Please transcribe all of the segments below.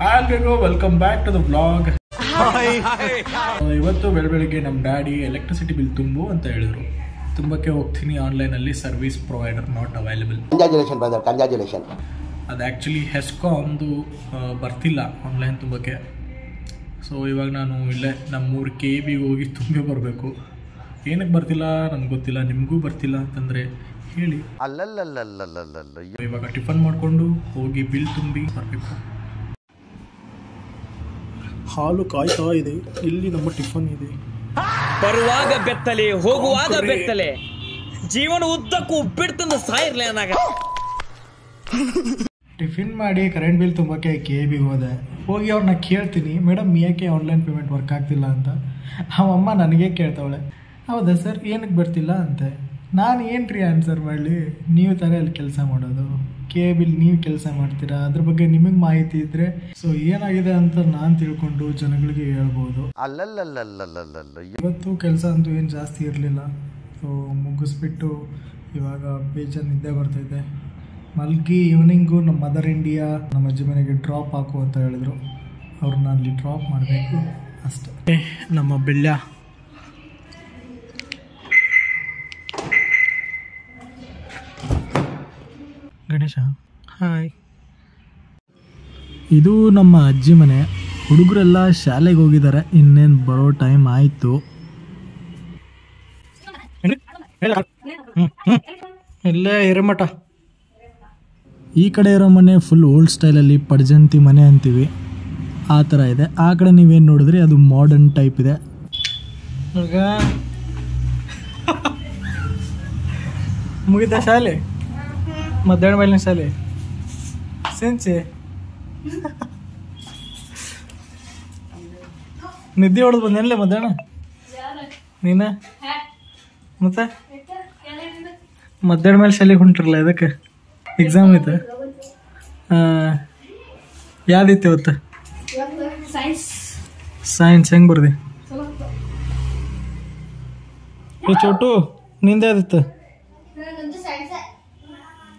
Hi welcome back to the blog ಇವತ್ತು ಬೆಳ ಬೆಳಿಗ್ಗೆ ನಮ್ಮ ಡ್ಯಾಡಿ ಎಲೆಕ್ಟ್ರಿಸಿಟಿ ಬಿಲ್ ತುಂಬು ಅಂತ ಹೇಳಿದ್ರು. ತುಂಬಕ್ಕೆ ಹೋಗ್ತೀನಿ ಆನ್ಲೈನಲ್ಲಿ service provider not available congratulation brother ಅದು ಆ್ಯಕ್ಚುಲಿ ಹೆಸ್ಕಾಮ್ದು ಬರ್ತಿಲ್ಲ ಆನ್ಲೈನ್ ತುಂಬಕ್ಕೆ. ಸೊ ಇವಾಗ ನಾನು ಇಲ್ಲೇ ನಮ್ಮೂರು ಕೆ ಬಿ ಹೋಗಿ ತುಂಬಿ ಬರಬೇಕು. ಏನಕ್ಕೆ ಬರ್ತಿಲ್ಲ? ನನಗೆ ಗೊತ್ತಿಲ್ಲ. ನಿಮಗೂ ಬರ್ತಿಲ್ಲ ಅಂತಂದರೆ ಹೇಳಿ. ಅಲ್ಲಲ್ಲಲ್ಲಲ್ಲಲ್ಲಲ್ಲ ಇವಾಗ ಟಿಫನ್ ಮಾಡಿಕೊಂಡು ಹೋಗಿ ಬಿಲ್ ತುಂಬಿ ಬರಬೇಕು ಹಾಲು ಕಾಯ್ತಾ ಇದೆ. ಇಲ್ಲಿ ನಮ್ಮ ಟಿಫನ್ ಇದೆ. ಬರುವಾಗ ಬೆತ್ತಲೆ ಹೋಗುವಾಗ ಬೆತ್ತಲೆ. ಜೀವನ ಉದ್ದಕ್ಕೂ ಉಪ್ಪಿಡ್ತಂದ ಸಾಯಿರ್ಲಿ ಅನ್ನಾಗ ಟಿಫಿನ್ ಮಾಡಿ ಕರೆಂಟ್ ಬಿಲ್ ತುಂಬಕ್ಕೆ ಕೆ ಬಿಗೆ ಹೋದೆ. ಹೋಗಿ ಅವ್ರನ್ನ ಕೇಳ್ತೀನಿ ಮೇಡಮ್ ಯಾಕೆ ಆನ್ಲೈನ್ ಪೇಮೆಂಟ್ ವರ್ಕ್ ಆಗ್ತಿಲ್ಲ ಅಂತ? ಅವಮ್ಮ ನನಗೆ ಕೇಳ್ತಾವಳೆ ಹೌದಾ ಸರ್ ಏನಕ್ಕೆ ಬರ್ತಿಲ್ಲ? ಅಂತೆ. ನಾನು ಏನು ರೀ ಆನ್ಸರ್ ಮಾಡಲಿ? ನೀವು ತಾನೇ ಅಲ್ಲಿ ಕೆಲಸ ಮಾಡೋದು. ಕೆ ಬಿಲ್ ನೀವು ಕೆಲಸ ಮಾಡ್ತೀರಾ? ಅದ್ರ ಬಗ್ಗೆ ನಿಮಗೆ ಮಾಹಿತಿ ಇದ್ರೆ ಸೊ ಏನಾಗಿದೆ ಅಂತ ನಾನು ತಿಳ್ಕೊಂಡು ಜನಗಳಿಗೆ ಹೇಳ್ಬೋದು. ಅಲ್ಲಲ್ಲಲ್ಲಲ್ಲಲ್ಲಲ್ಲ ಇವತ್ತು ಕೆಲಸ ಅಂತೂ ಏನು ಜಾಸ್ತಿ ಇರಲಿಲ್ಲ. ಸೊ ಮುಗಿಸ್ಬಿಟ್ಟು ಇವಾಗ ಬೇಜಾನ್ ನಿದ್ದೆ ಬರ್ತೈತೆ ಮಲ್ಗಿ ಈವ್ನಿಂಗು ನಮ್ಮ ಮದರ್ ಇಂಡಿಯಾ ನಮ್ಮ ಅಜ್ಜಿ ಮನೆಗೆ ಡ್ರಾಪ್ ಹಾಕು ಅಂತ ಹೇಳಿದ್ರು. ಅವ್ರನ್ನ ಅಲ್ಲಿ ಡ್ರಾಪ್ ಮಾಡಬೇಕು ಅಷ್ಟೇ. ನಮ್ಮ ಬೆಳ್ಳ ಗಣೇಶ. ಹಾಯ್ ಇದು ನಮ್ಮ ಅಜ್ಜಿ ಮನೆ. ಹುಡುಗರೆಲ್ಲ ಶಾಲೆಗೆ ಹೋಗಿದ್ದಾರೆ ಇನ್ನೇನು ಬರೋ ಟೈಮ್ ಆಯಿತು. ಇಲ್ಲೇ ಹಿರೇಮಠ. ಈ ಕಡೆ ಇರೋ ಮನೆ ಫುಲ್ ಓಲ್ಡ್ ಸ್ಟೈಲಲ್ಲಿ ಪಡ್ಜಂತಿ ಮನೆ ಅಂತೀವಿ. ಆ ಥರ ಇದೆ. ಆ ಕಡೆ ನೀವೇನು ನೋಡಿದ್ರಿ? ಅದು ಮಾಡರ್ನ್ ಟೈಪ್ ಇದೆ. ಮುಗಿದ ಶಾಲೆ? ಮಧ್ಯಾಹ್ನ ಮೇಲಿನ ಶಾಲೆ. ಸೆಂಚೆ. ನಿದ್ದೆ ಹೊಡೆದು ಬಂದೇನಲ್ಲ ಮಧ್ಯಾಹ್ನ? ನೀನ? ಮತ್ತೆ? ಮಧ್ಯಾಹ್ನ ಮೇಲೆ ಶಾಲೆಗೆ ಹೊಂಟಿರಲ್ಲ ಇದಕ್ಕೆ ಎಕ್ಸಾಮ್ ಐತೆ ಯಾವ್ದೈತಿ ಇವತ್ತು? ಸೈನ್ಸ್ ಹೆಂಗೆ ಬರ್ದಿ? ಈ ಚೋಟು ನಿಂದೆ ಯಾವ್ದಿತ್ತು?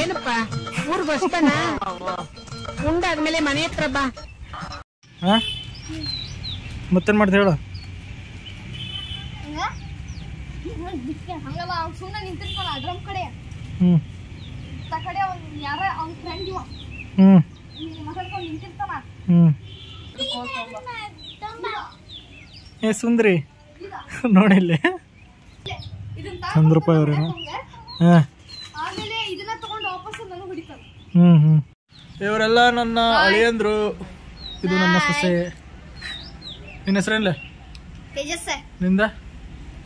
ಏನಪ್ಪ? ಊರ್ ಬಸ್ತಾನ ಉಂಡಾದ್ಮೇಲೆ ಮನೆ ಹತ್ರ ಬಾ. ಹಾಂ? ಮತ್ತೇನು ಮಾಡ್ದೆ ಹೇಳು? ಹಂಗಲ್ಲ ಅವ್ನು ಸುಮ್ಮನೆ ನಿಂತಿರ್ತಾನ ಡ್ರಮ್ ಕಡೆ. ಹ್ಞೂ ತ ಕಡೆ ಅವ್ನ್ ಯಾರ ಅವ್ನ ಫ್ರೆಂಡ್ ಇವ. ಮಾತಾಡ್ಕೊಂಡ್ ನಿಂತಿರ್ತಾನ. ಹ್ಮ್. ಏ ಸುಂದ್ರಿ. ನೋಡಿಲ್ಲ. ಚಂದ್ರ ರೂಪಾಯಿ ಅವ್ರೇನು. ಇವರೆಲ್ಲ ನನ್ನ ಅಳಿಯಂದ್ರು. ಇದು ನನ್ನ ಸೊಸೆ. ನಿನ್ನ ಹೆಸರೇನ್ಲೆ ನಿಂದ?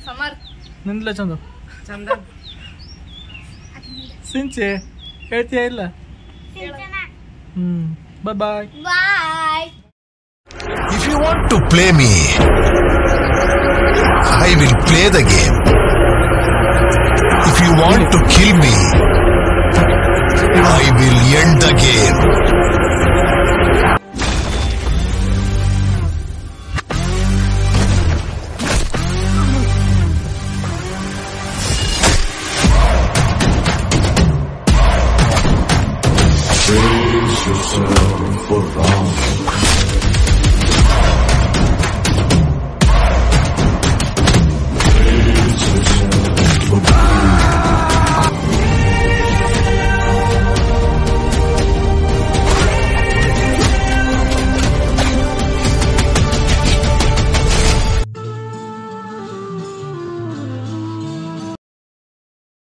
ಸಮರ್. ಚಂದ? ಚಂದು. ಸಿಂಚೆ ಹೇಳ್ತೀಯ ಇಲ್ಲ? ಹ್ಮ್ bye bye. Bye If you want to play me, I will play the game. If you want to kill me, I will end the game. Brace yourself for wrong.